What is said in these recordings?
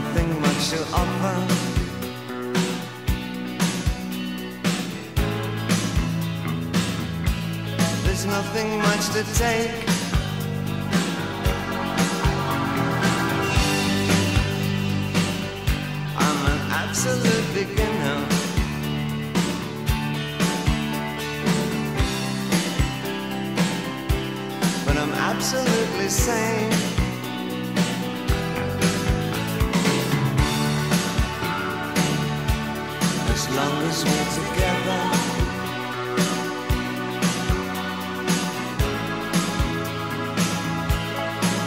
nothing much to offer. There's nothing much to take. I'm an absolute beginner. But I'm absolutely sane. We're together.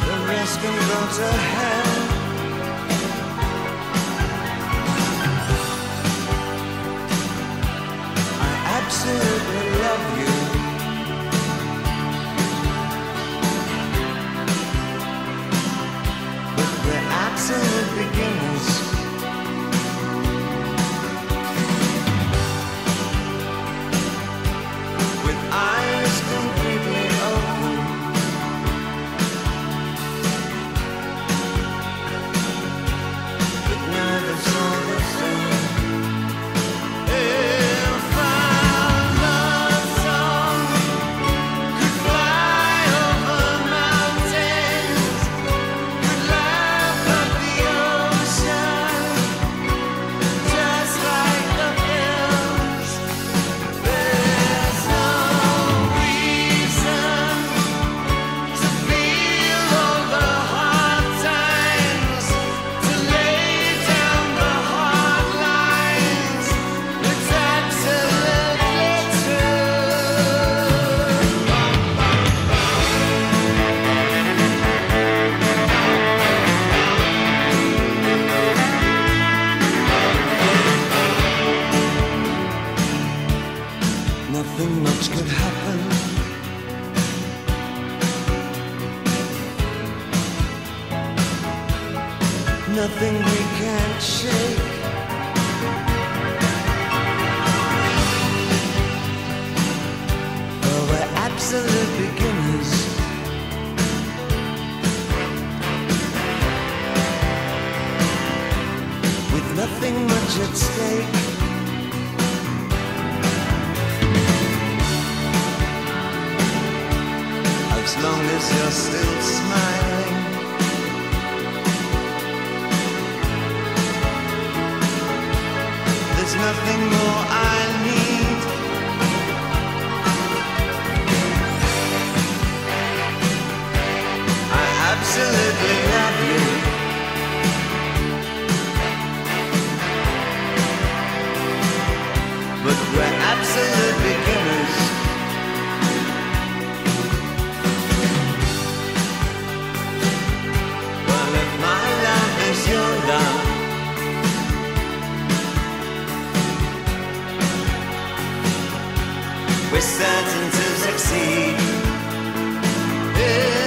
The go to hell. Much could happen. Nothing we can't shake. Well, we're absolute beginners. With nothing much at stake. As long as you're still smiling. There's nothing more We're certain to succeed. Yeah.